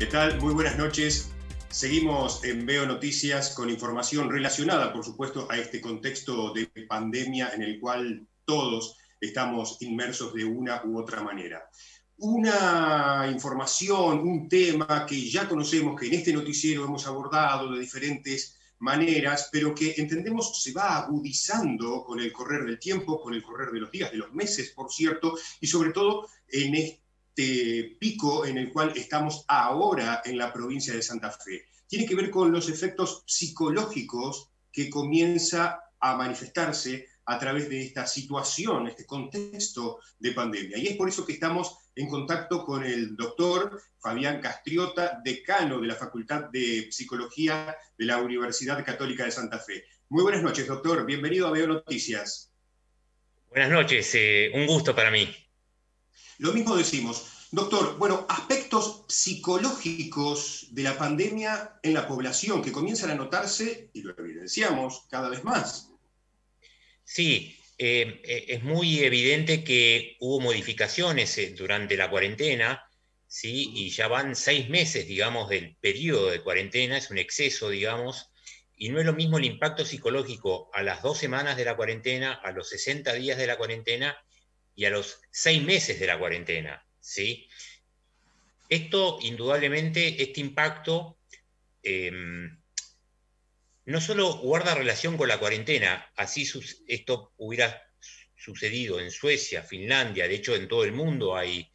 ¿Qué tal? Muy buenas noches. Seguimos en Veo Noticias con información relacionada, por supuesto, a este contexto de pandemia en el cual todos estamos inmersos de una u otra manera. Una información, un tema que ya conocemos, que en este noticiero hemos abordado de diferentes maneras, pero que entendemos se va agudizando con el correr del tiempo, con el correr de los días, de los meses, por cierto, y sobre todo en este este pico en el cual estamos ahora en la provincia de Santa Fe. Tiene que ver con los efectos psicológicos que comienza a manifestarse a través de esta situación, este contexto de pandemia. Y es por eso que estamos en contacto con el doctor Fabián Castriota, decano de la Facultad de Psicología de la Universidad Católica de Santa Fe. Muy buenas noches, doctor. Bienvenido a Veo Noticias. Buenas noches, eh, un gusto para mí. Lo mismo decimos. Doctor, bueno, aspectos psicológicos de la pandemia en la población que comienzan a notarse y lo evidenciamos cada vez más. Sí, eh, eh, es muy evidente que hubo modificaciones eh, durante la cuarentena, ¿sí? y ya van seis meses, digamos, del periodo de cuarentena, es un exceso, digamos, y no es lo mismo el impacto psicológico a las dos semanas de la cuarentena, a los 60 días de la cuarentena y a los seis meses de la cuarentena. ¿sí? Esto, indudablemente, este impacto em, no solo guarda relación con la cuarentena, así esto hubiera sucedido en Suecia, Finlandia, de hecho en todo el mundo hay,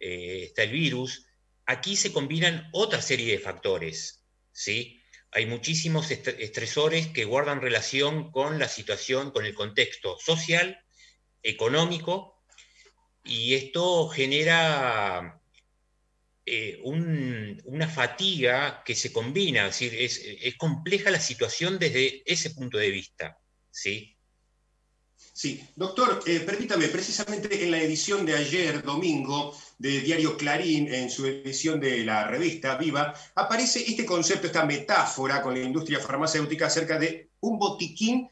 eh, está el virus, aquí se combinan otra serie de factores, ¿sí? Hay muchísimos estresores que guardan relación con la situación, con el contexto social, económico y esto genera eh, una fatiga que se combina, es es, compleja la situación desde ese punto de vista. ¿sí? Sí, doctor, eh, permítame, precisamente en la edición de ayer, domingo, de Diario Clarín, en su edición de la revista Viva, aparece este concepto, esta metáfora con la industria farmacéutica acerca de un botiquín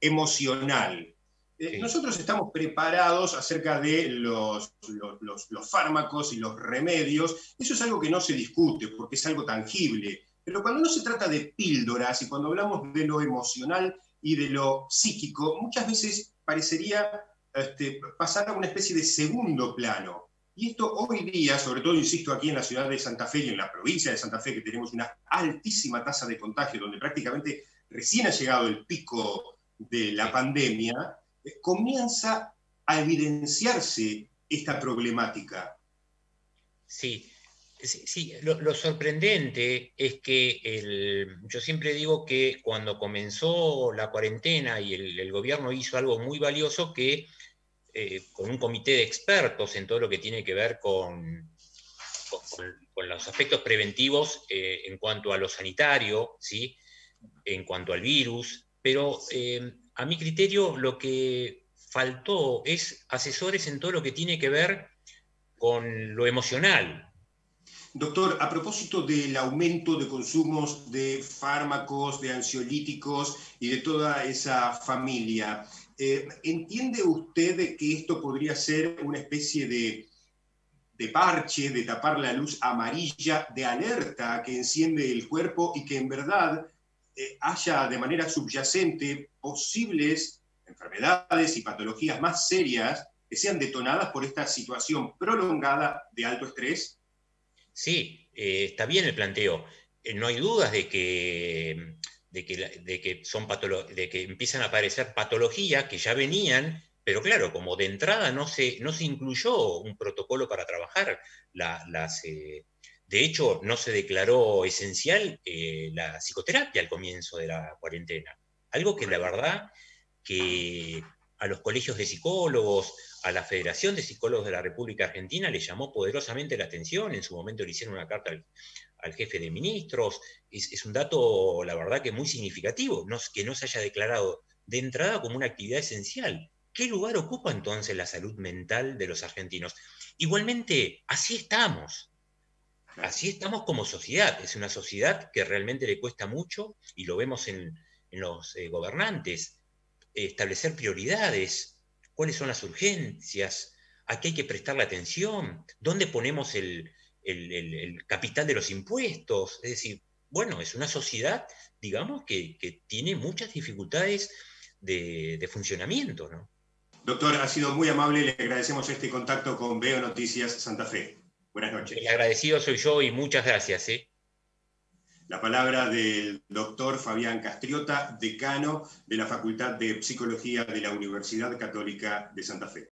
emocional. Eh, nosotros estamos preparados acerca de los, los, fármacos y los remedios. Eso es algo que no se discute porque es algo tangible. Pero cuando no se trata de píldoras y cuando hablamos de lo emocional y de lo psíquico, muchas veces parecería este, pasar a una especie de segundo plano. Y esto hoy día, sobre todo, insisto, aquí en la ciudad de Santa Fe y en la provincia de Santa Fe, que tenemos una altísima tasa de contagio, donde prácticamente recién ha llegado el pico de la pandemia, comienza a evidenciarse esta problemática. Sí, sí, lo, sorprendente es que el, yo siempre digo que cuando comenzó la cuarentena y el, gobierno hizo algo muy valioso que eh, con un comité de expertos en todo lo que tiene que ver con, con, los aspectos preventivos eh, en cuanto a lo sanitario, ¿sí? en cuanto al virus, pero eh, a mi criterio, lo que faltó es asesores en todo lo que tiene que ver con lo emocional. Doctor, a propósito del aumento de consumos de fármacos, de ansiolíticos y de toda esa familia, eh, ¿entiende usted que esto podría ser una especie de, de parche, de tapar la luz amarilla, de alerta que enciende el cuerpo y que en verdad eh, haya de manera subyacente posibles enfermedades y patologías más serias que sean detonadas por esta situación prolongada de alto estrés? Sí, eh, está bien el planteo. Eh, no hay dudas de que, de que, son de que empiezan a aparecer patologías que ya venían, pero claro, como de entrada no se, no se incluyó un protocolo para trabajar las, de hecho, no se declaró esencial eh, la psicoterapia al comienzo de la cuarentena. Algo que la verdad que a los colegios de psicólogos, a la Federación de Psicólogos de la República Argentina le llamó poderosamente la atención. En su momento le hicieron una carta al, jefe de ministros. Es, un dato, la verdad, que muy significativo, que no se haya declarado de entrada como una actividad esencial. ¿Qué lugar ocupa entonces la salud mental de los argentinos? Igualmente, así estamos. Así estamos como sociedad. Es una sociedad que realmente le cuesta mucho, y lo vemos en, los eh, gobernantes, establecer prioridades, cuáles son las urgencias, a qué hay que prestarle atención, dónde ponemos el, el, capital de los impuestos. Es decir, bueno, es una sociedad, digamos, que, tiene muchas dificultades de, funcionamiento. ¿no? Doctor, ha sido muy amable, le agradecemos este contacto con Veo Noticias Santa Fe. Buenas noches. El agradecido soy yo y muchas gracias. ¿eh? La palabra del doctor Fabián Castriota, decano de la Facultad de Psicología de la Universidad Católica de Santa Fe.